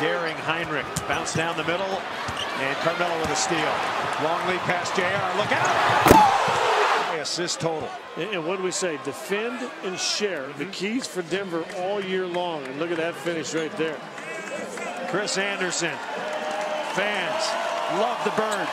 daring Heinrich, Bounce down the middle. And Carmelo with a steal. Long lead past JR. Look out! Assist total. And what do we say? Defend and share. The mm-hmm. keys for Denver all year long. And look at that finish right there. Chris Andersen. Fans love the bird.